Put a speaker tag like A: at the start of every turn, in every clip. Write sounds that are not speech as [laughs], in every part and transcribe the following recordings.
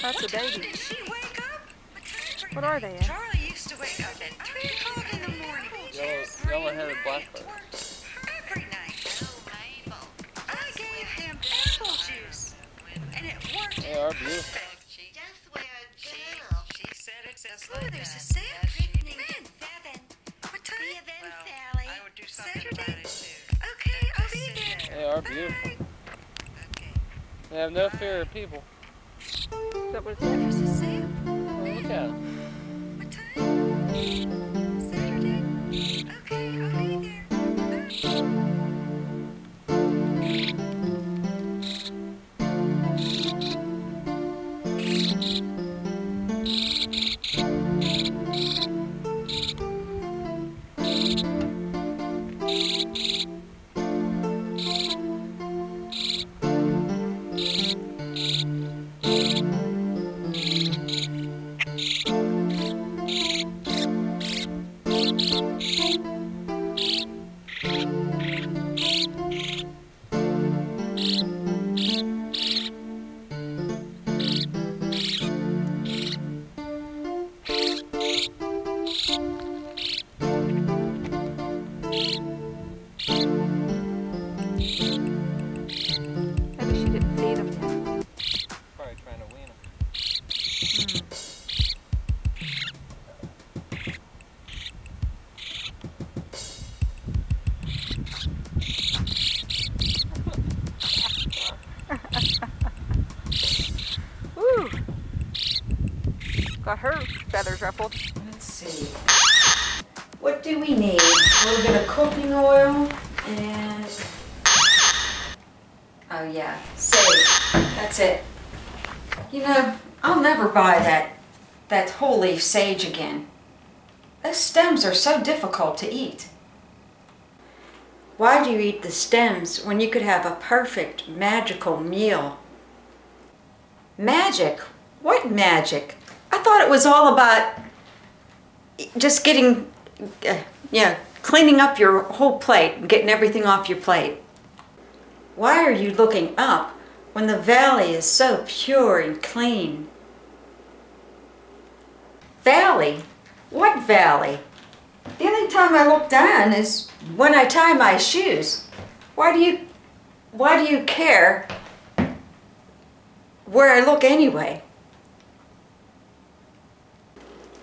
A: That's a baby.
B: Did she wake up?
A: What are they?
B: Charlie used to wake up at 3 o'clock in the morning.
C: Yellow, yellow-headed blackbird.
B: Every night. I gave him apple juice. And it worked.
C: They are beautiful.
B: Just where a girl. She said it just like there's a sad evening at seven. What time? The event, Sally. I would do something Saturday? about it too. Okay, I'll be there.
C: They are beautiful.
B: Okay.
C: They have no fear of people.
A: Is that what it?
B: There's a
C: look them.
B: What time? Saturday? Okay, I'll
A: Got her feathers ruffled.
D: Let's see. What do we need? A little bit of cooking oil and oh yeah, sage. That's it. You know, I'll never buy that that whole leaf sage again. Those stems are so difficult to eat. Why do you eat the stems when you could have a perfect magical meal? Magic? What magic? I thought it was all about just getting, uh, yeah, cleaning up your whole plate, getting everything off your plate. Why are you looking up when the valley is so pure and clean? Valley? What valley? The only time I look down is when I tie my shoes. Why do you, why do you care where I look anyway?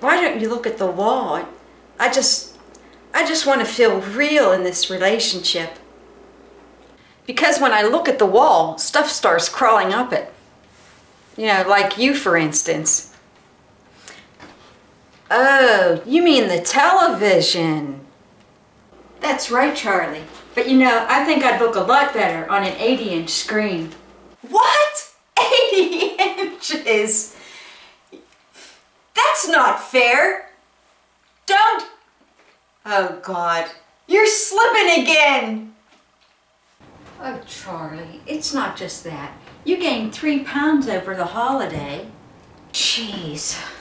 D: Why don't you look at the wall? I just, I just want to feel real in this relationship. Because when I look at the wall, stuff starts crawling up it. You know, like you, for instance. Oh, you mean the television. That's right, Charlie. But you know, I think I'd look a lot better on an 80 inch screen. What? [laughs] 80 inches? Fair. Don't. Oh, God. You're slipping again. Oh, Charlie, it's not just that. You gained three pounds over the holiday. Jeez. [laughs]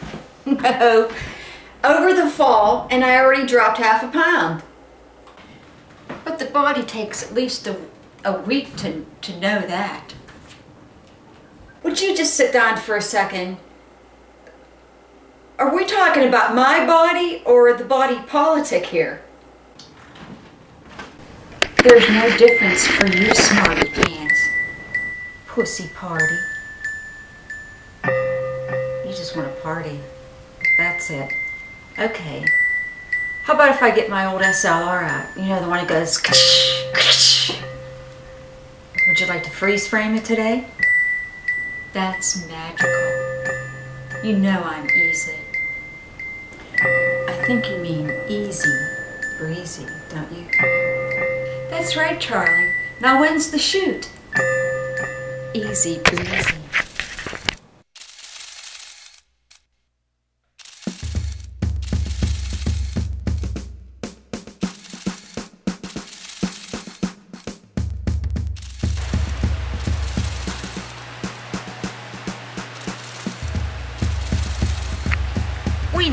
D: No. Over the fall, and I already dropped half a pound. But the body takes at least a, a week to, to know that. Would you just sit down for a second? Are we talking about my body or the body politic here? There's no difference for you, smarty pants. Pussy party. You just want to party. That's it. Okay. How about if I get my old SLR out? You know, the one that goes. ksh. Would you like to freeze frame it today? That's magical. You know I'm easy. Think you mean easy, breezy, don't you? That's right, Charlie. Now when's the shoot? Easy breezy.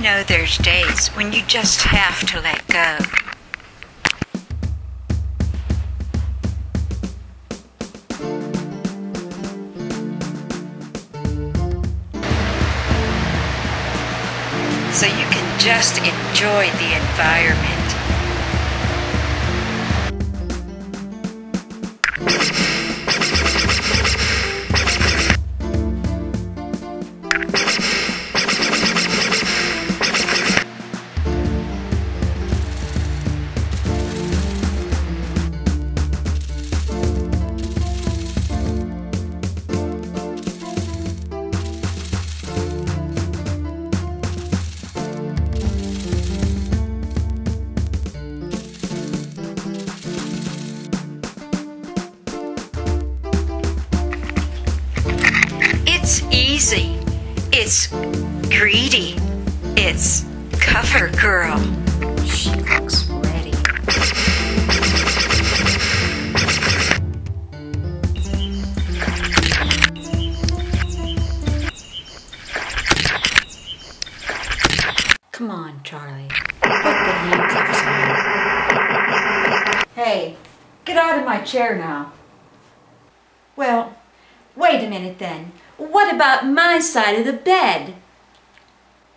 B: know there's days when you just have to let go. So you can just enjoy the environment. Greedy. It's cover girl.
D: She looks ready. Come on, Charlie. Put the handcuffs on. Hey, get out of my chair now. Well, wait a minute then. What about my side of the bed?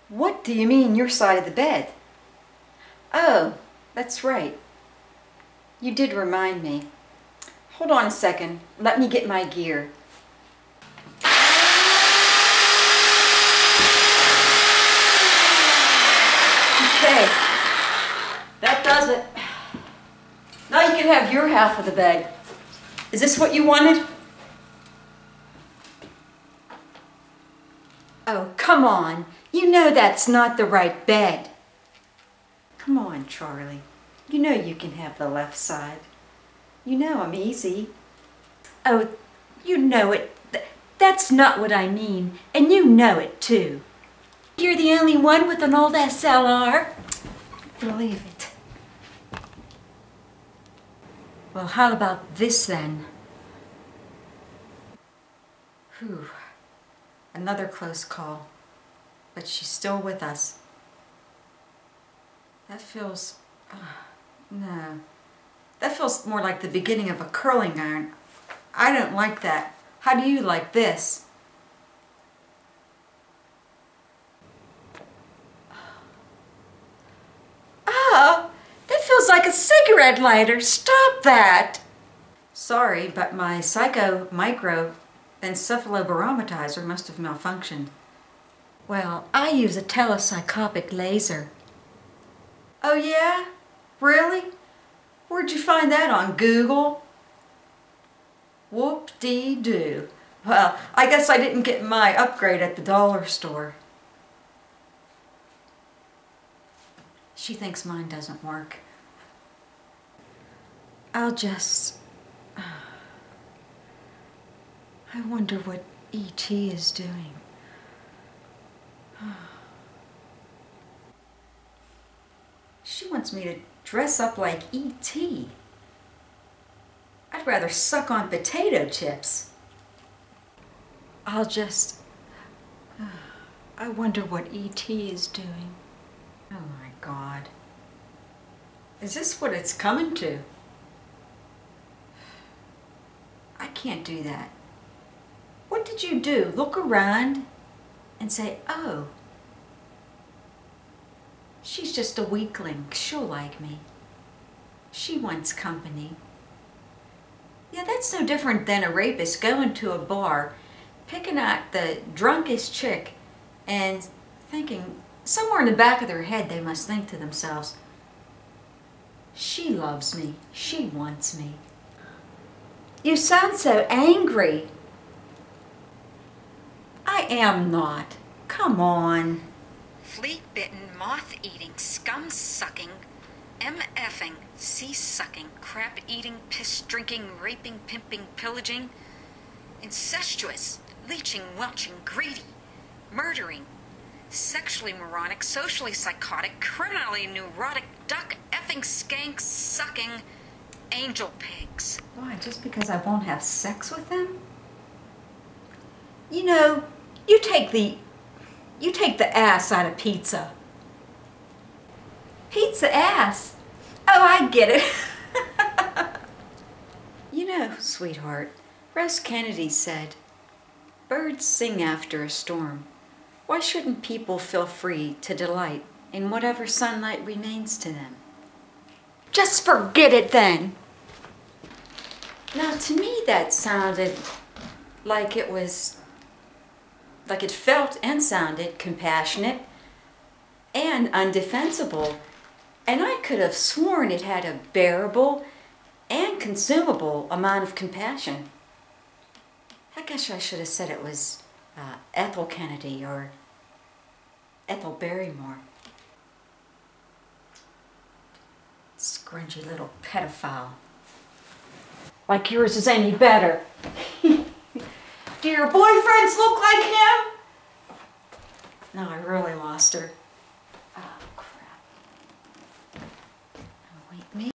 D: What do you mean, your side of the bed? Oh, that's right. You did remind me. Hold on a second. Let me get my gear. Okay. That does it. Now you can have your half of the bed. Is this what you wanted? Oh, come on. You know that's not the right bed. Come on, Charlie. You know you can have the left side. You know I'm easy. Oh, you know it. Th- That's not what I mean, and you know it too. You're the only one with an old SLR. Believe it. Well, how about this then? Whew. Another close call. But she's still with us. That feels. Uh, no. That feels more like the beginning of a curling iron. I don't like that. How do you like this? Oh, that feels like a cigarette lighter. Stop that. Sorry, but my psycho micro encephalobarometer must have malfunctioned. Well, I use a telepsychopic laser. Oh yeah? Really? Where'd you find that on Google? Whoop-dee-doo. Well, I guess I didn't get my upgrade at the dollar store. She thinks mine doesn't work. I'll just... Uh, I wonder what E.T. is doing. She wants me to dress up like E.T. I'd rather suck on potato chips. I'll just. I wonder what E.T. is doing. Oh my God. Is this what it's coming to? I can't do that. What did you do? Look around and say, oh, she's just a weakling. She'll like me. She wants company. Yeah, that's no different than a rapist going to a bar, picking out the drunkest chick, and thinking, somewhere in the back of their head, they must think to themselves, she loves me. She wants me. You sound so angry. I am not. Come on.
B: Flea bitten, moth eating, scum sucking, MFing, sea sucking, crap eating, piss drinking, raping, pimping, pillaging, incestuous, leeching, welching, greedy, murdering, sexually moronic, socially psychotic, criminally neurotic, duck effing, skank, sucking, angel pigs.
D: Why, just because I won't have sex with them? You know, you take the you take the ass out of pizza. Pizza ass. Oh, I get it. [laughs] you know, sweetheart, Rose Kennedy said, birds sing after a storm. Why shouldn't people feel free to delight in whatever sunlight remains to them? Just forget it then. Now, to me, that sounded like it was, like it felt and sounded compassionate and undefensible. And I could have sworn it had a bearable and consumable amount of compassion. I guess I should have said it was uh, Ethel Kennedy or Ethel Barrymore. Scrungy little pedophile. Like yours is any better. Do your boyfriends look like him? No, I really lost her.